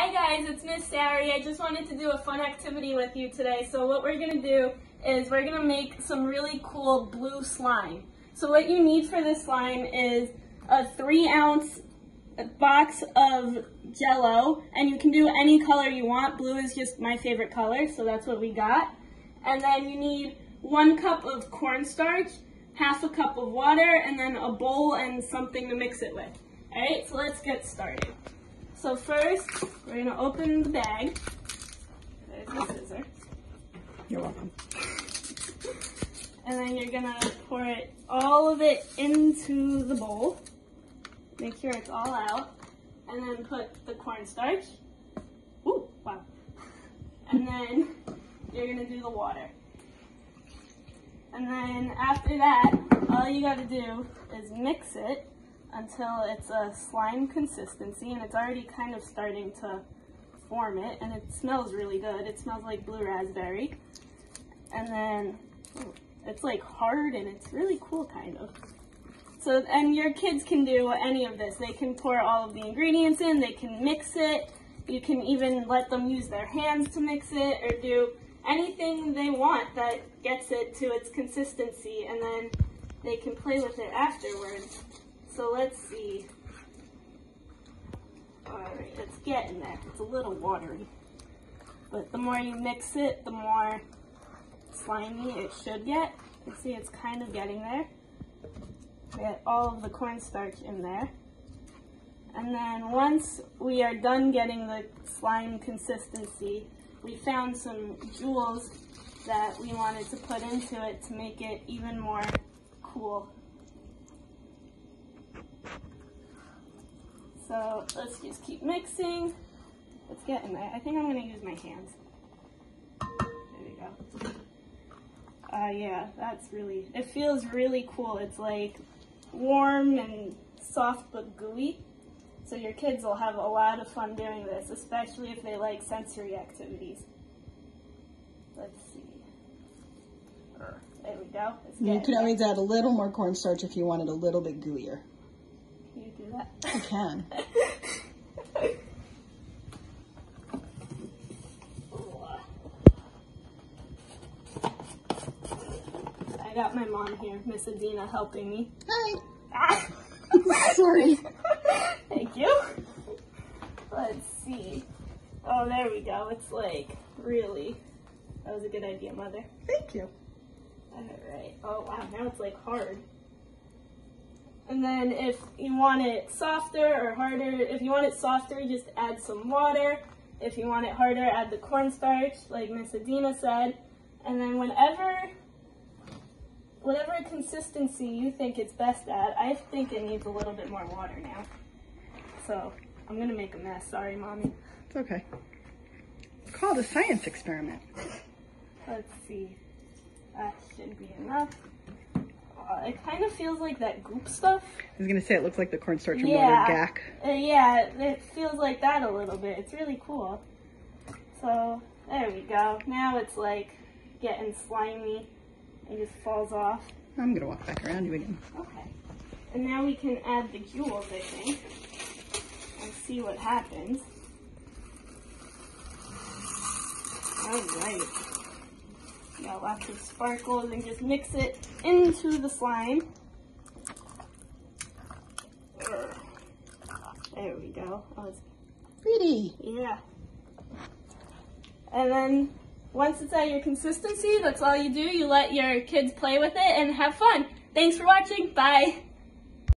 Hi guys, it's Miss Sari. I just wanted to do a fun activity with you today. So what we're gonna do is we're gonna make some really cool blue slime. So what you need for this slime is a three ounce box of jello and you can do any color you want. Blue is just my favorite color, so that's what we got. And then you need one cup of cornstarch, half a cup of water, and then a bowl and something to mix it with. All right, so let's get started. So first, we're gonna open the bag. There's the scissor. You're welcome. And then you're gonna pour it, all of it into the bowl. Make sure it's all out. And then put the cornstarch. Ooh, wow. And then you're gonna do the water. And then after that, all you gotta do is mix it until it's a slime consistency and it's already kind of starting to form it and it smells really good. It smells like blue raspberry. And then it's like hard and it's really cool kind of. So, and your kids can do any of this. They can pour all of the ingredients in, they can mix it. You can even let them use their hands to mix it or do anything they want that gets it to its consistency and then they can play with it afterwards. So let's see. Alright, it's getting there. It's a little watery. But the more you mix it, the more slimy it should get. You see it's kind of getting there. Get all of the cornstarch in there. And then once we are done getting the slime consistency, we found some jewels that we wanted to put into it to make it even more cool. So let's just keep mixing. It's getting there. I think I'm gonna use my hands. There we go. Uh, yeah, that's really, it feels really cool. It's like warm and soft but gooey. So your kids will have a lot of fun doing this, especially if they like sensory activities. Let's see. There we go. It's You getting could always add a little more cornstarch if you wanted a little bit gooier. Can you do that? You can. I got my mom here, Miss Adina, helping me. Hi. Ah! Sorry. Thank you. Let's see. Oh, there we go. It's like really. That was a good idea, Mother. Thank you. All right. Oh wow, now it's like hard. And then if you want it softer or harder, if you want it softer, just add some water. If you want it harder, add the cornstarch, like Miss Adina said. And then whenever, whatever consistency you think it's best at, I think it needs a little bit more water now. So I'm gonna make a mess. Sorry, mommy. It's okay. It's called a science experiment. Let's see. That should be enough. Uh, it kind of feels like that goop stuff. I was gonna say it looks like the cornstarch and Yeah. water gack. Uh, yeah, it feels like that a little bit. It's really cool. So, there we go. Now it's like getting slimy. It just falls off. I'm gonna walk back around you again. Okay. And now we can add the jewels, I think, and see what happens. Alright. Got lots of sparkles and just mix it into the slime. There we go. Oh, it's Pretty. yeah. And then once it's at your consistency, that's all you do. You let your kids play with it and have fun. Thanks for watching. Bye.